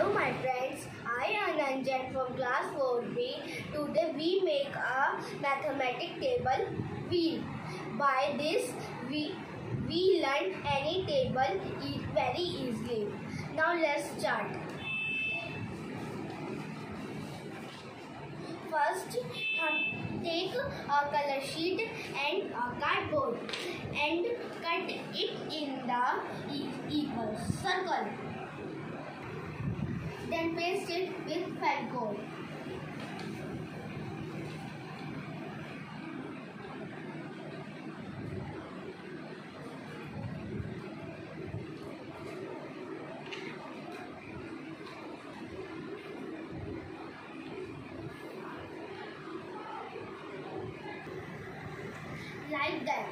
Hello my friends, I am Anjan from class 4B. Today we make a mathematic table wheel. By this we, we learn any table very easily. Now let's start. First, take a color sheet and a cardboard and cut it in the equal circle. Paste it with Fevicol. Like that.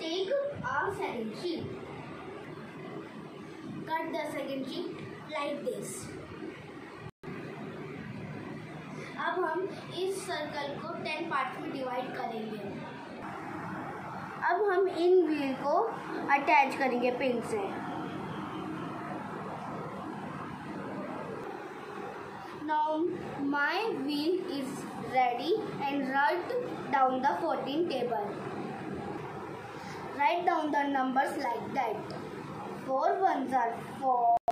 Take a second sheet. Cut the second sheet like this अब हम इस circle को ten part में divide करेंगे। अब हम इन wheel को अटैच करेंगे पिन से। Now my wheel is ready and write down the fourteen table write down the numbers like that four one jar four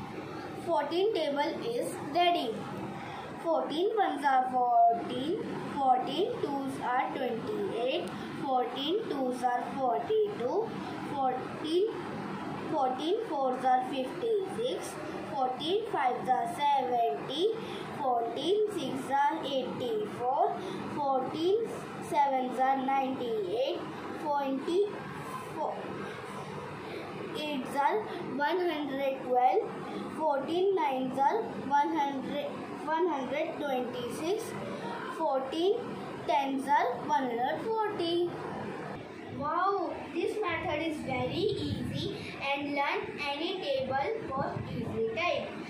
14 table is ready. 14 ones are 14. 14 twos are 28. 14 twos are 42. 14 14 fours are 56. 14 fives are 70. 14 six are 84. 14 sevens are 98. 40 four, eights are 112. 14 nines are 100, 126. 14 tens are 140. Wow, this method is very easy and learn any table for easy time.